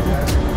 paniera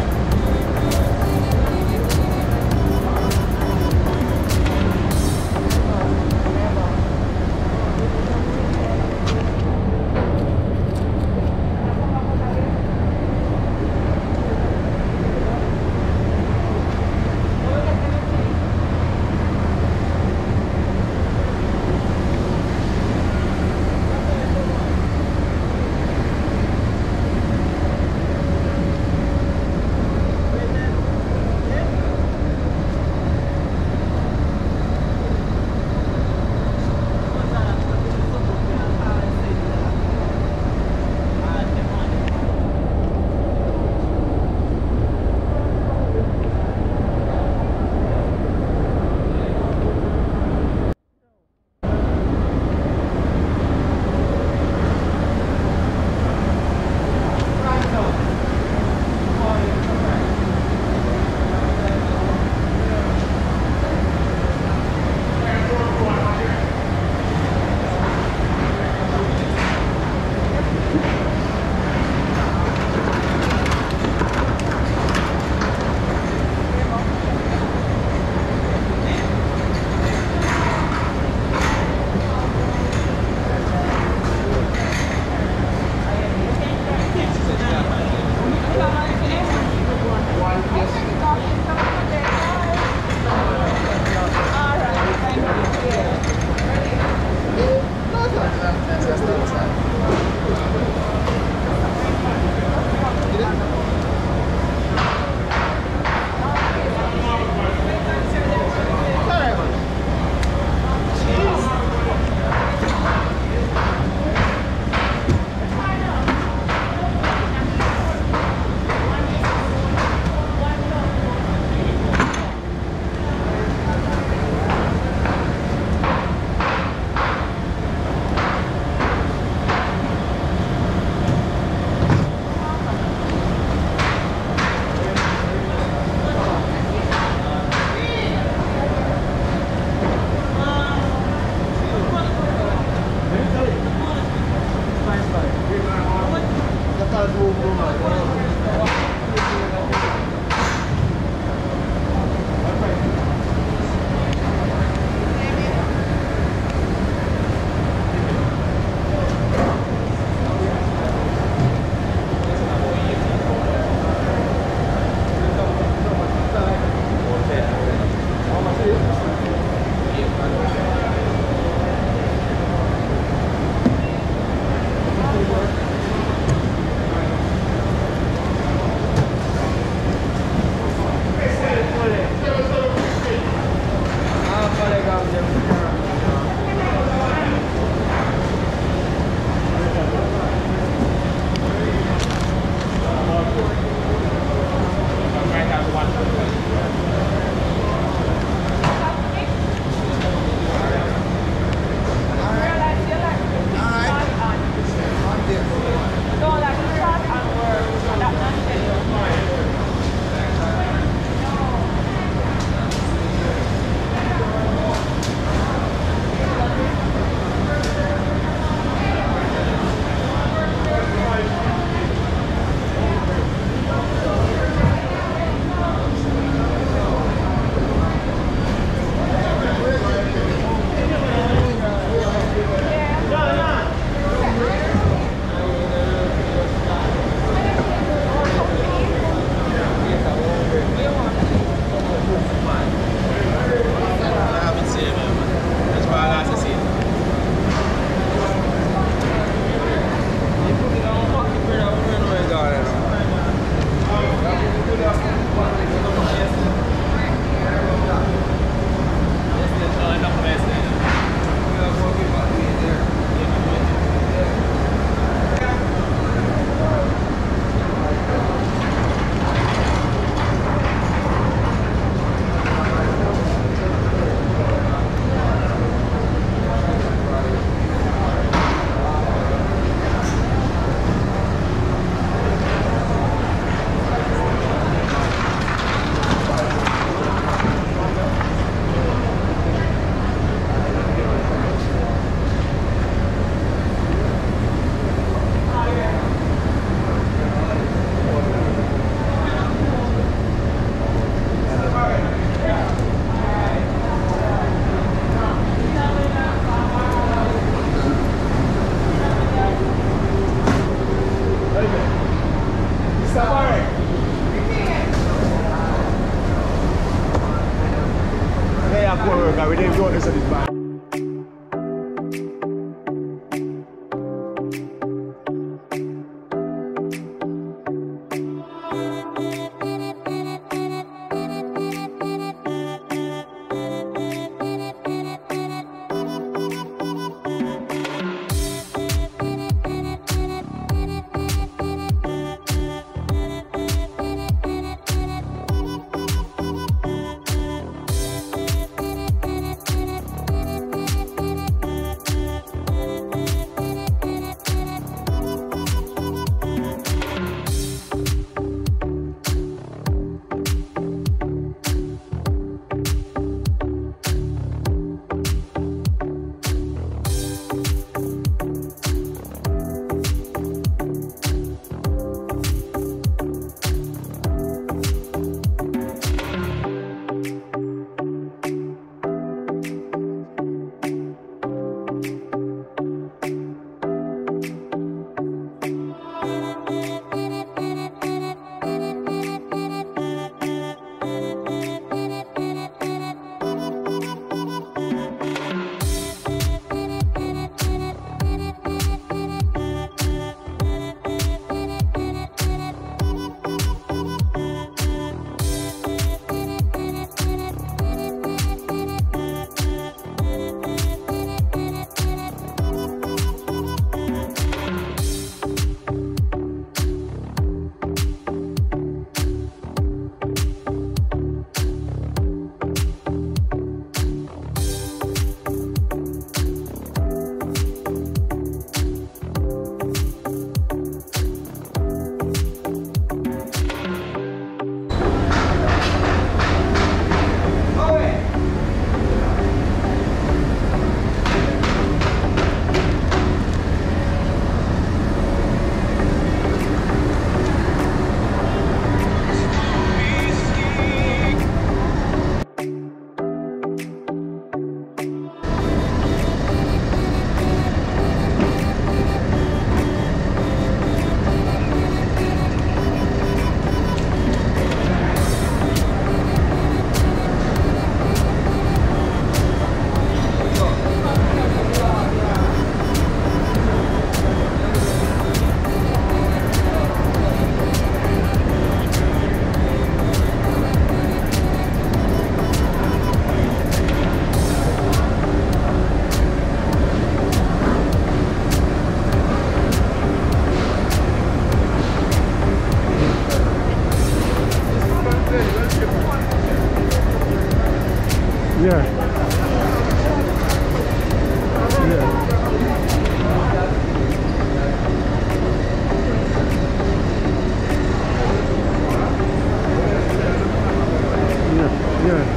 Yeah,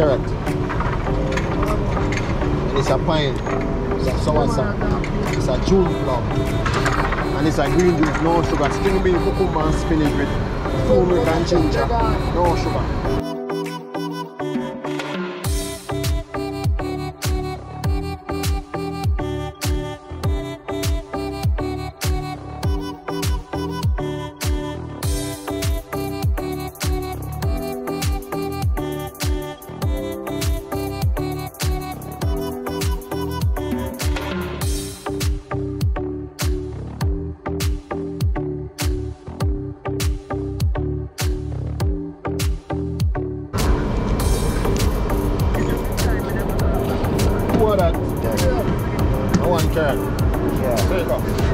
And it's a pine. It's a soursop. It's a June plum. And it's a green juice, no sugar. String bean, cucumber spinach with turmeric and ginger. No sugar. Pour that. I want carrot. Yeah. There you go.